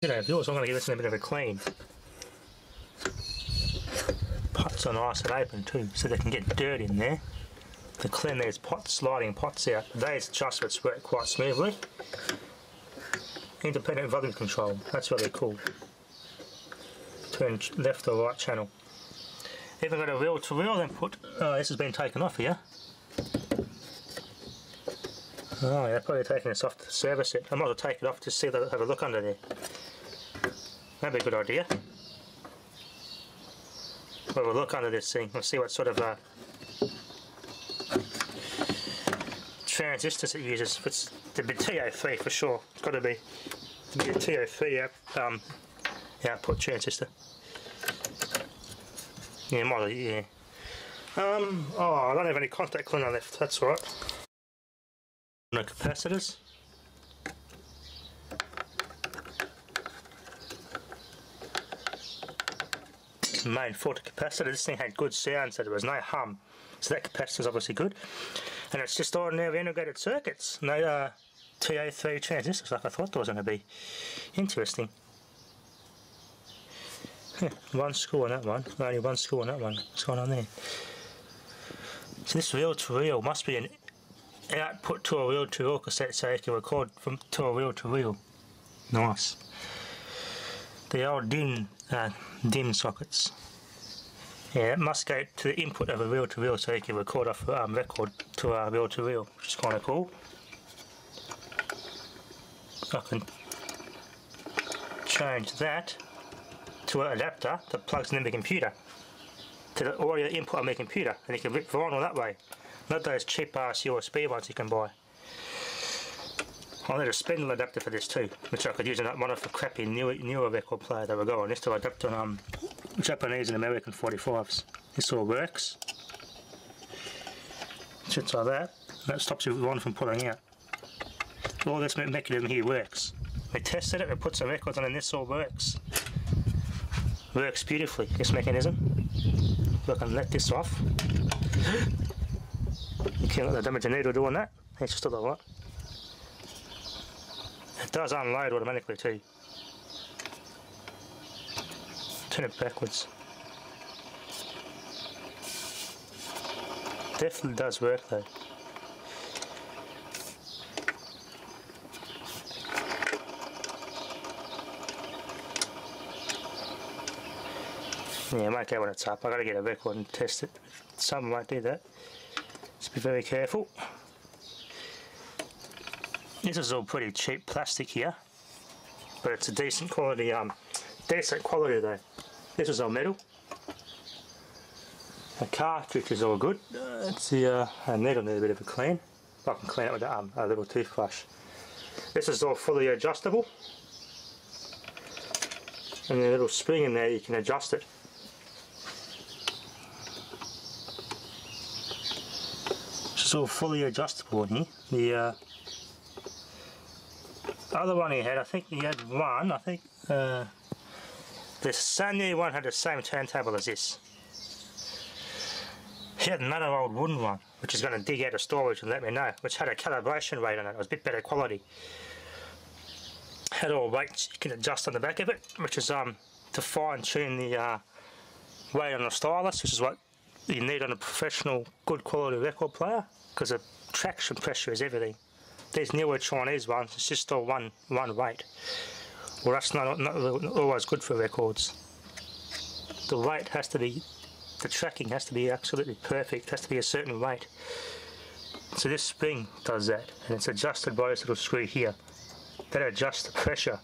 You know, yours, I'm to give this a bit of a clean. Pots are nice and open too, so they can get dirt in there. To clean these pots, sliding pots out. These adjustments work quite smoothly. Independent volume control, that's really cool. Turn left or right channel. Even got a wheel to wheel, input. oh this has been taken off here. Oh they're probably taking this off to service it. I might as well take it off to see that have a look under there. That'd be a good idea. We'll have a look under this thing and see what sort of uh, transistors it uses. If it's the TO3 for sure. It's got to be, to be a TO3 um, output transistor. Yeah, model, yeah. Um, oh, I don't have any contact cleaner left. That's right. No capacitors. Main filter capacitor. This thing had good sound, so there was no hum. So that capacitor is obviously good. And it's just ordinary integrated circuits. No uh, TO3 transistors like I thought there was going to be. Interesting. one screw on that one. Only one screw on that one. What's going on there? So this reel to reel must be an output to a reel to reel cassette so you can record from to a reel to reel. Nice. The old DIN uh, DIN sockets. Yeah, it must go to the input of a reel to reel so you can record off um, record to a reel to reel, which is kind of cool. I can change that to an adapter that plugs into the computer to the audio input on the computer and you can rip vinyl that way not those cheap ass USB ones you can buy I need a spindle adapter for this too which I could use in that one of the crappy newer, newer record player that we're on. this to adapt on um, Japanese and American 45s this all works just like that that stops you one from pulling out all this mechanism here works we tested it, we put some records on and this all works works beautifully, this mechanism. I can let this off. You can't let the damage needle doing that. It's just a lot. It does unload automatically too. Turn it backwards. Definitely does work though. Yeah, I might go when it's up. i got to get a record and test it. Some might do that. Just be very careful. This is all pretty cheap plastic here, but it's a decent quality, um, decent quality though. This is all metal. The cartridge is all good. Uh, it's the, uh, and that'll need a bit of a clean. I can clean it with um, a little toothbrush. This is all fully adjustable. And the little spring in there, you can adjust it. It's all fully adjustable in here. The uh, other one he had, I think he had one, I think uh, the Sanyo one had the same turntable as this. He had another old wooden one, which is going to dig out of storage and let me know, which had a calibration rate on it, it was a bit better quality. Had all weights you can adjust on the back of it, which is um to fine tune the uh, weight on the stylus, which is what you need on a professional, good quality record player because the tracking pressure is everything. These newer Chinese ones, it's just all one one weight. Well, that's not, not always good for records. The weight has to be, the tracking has to be absolutely perfect, it has to be a certain weight. So this spring does that, and it's adjusted by this little screw here. That adjusts the pressure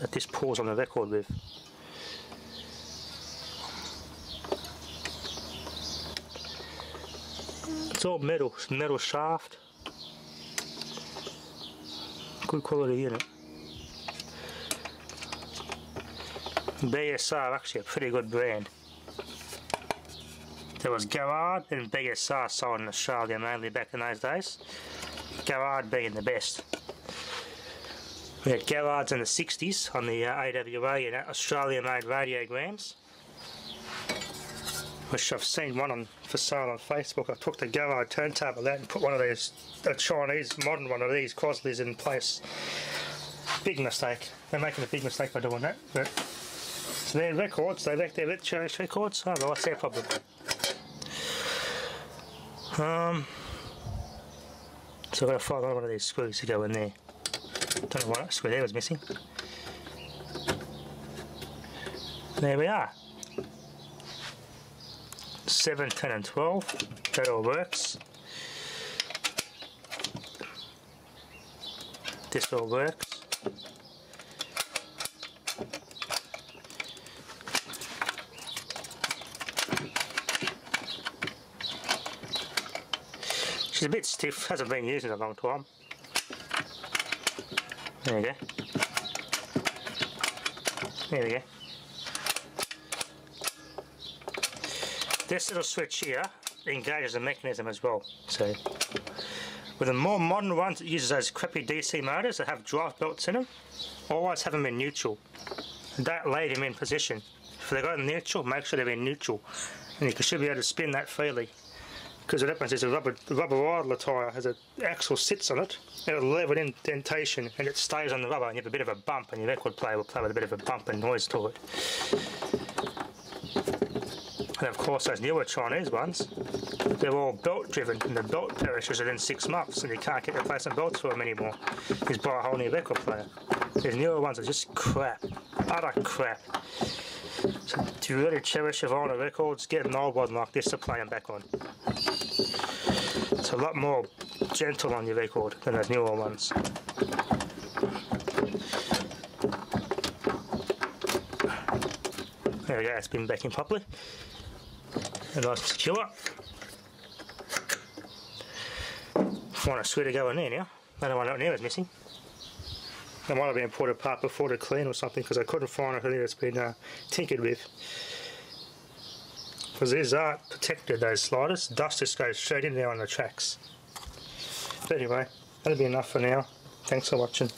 that this pulls on the record with. It's all metal, it's metal shaft. Good quality unit. BSR actually a pretty good brand. There was Garrard and BSR sold in Australia mainly back in those days. Garrard being the best. We had Garrards in the 60s on the uh, AWA and Australia made radiograms which I've seen one on for sale on Facebook. I took the Garrard turntable out and put one of these, a Chinese modern one of these Crosleys in place. big mistake. They're making a big mistake by doing that. But it's their records. They like their cherish records. Oh, well, that's their problem. Um, so I've got to find one of these screws to go in there. Don't know what screw there was missing. There we are. 7, 10 and 12. That all works. This all works. She's a bit stiff, hasn't been used in a long time. There you go. There we go. This little switch here engages the mechanism as well. So with the more modern ones, it uses those crappy DC motors that have drive belts in them. Always have them in neutral. That laid them in position. If they got in neutral, make sure they're in neutral. And you should be able to spin that freely because what happens is a rubber rubber idler tyre has an axle sits on it it'll leave an indentation and it stays on the rubber and you have a bit of a bump and your record player will play with a bit of a bump and noise to it. And of course those newer Chinese ones, they're all belt driven and the belt perishes within six months and you can't get replacement belts for them anymore. You just buy a whole new record player. These newer ones are just crap, utter crap. So to really cherish your vinyl records, get an old one like this to play them back on. It's a lot more gentle on your record than those newer ones. There we go, it's been back in properly. And nice and secure. Find a sweater going there now. I don't now is missing. It might have been pulled apart before to clean or something because I couldn't find it earlier. It's been uh, tinkered with. Because these are protected, those sliders. Dust just goes straight in there on the tracks. But anyway, that'll be enough for now. Thanks for watching.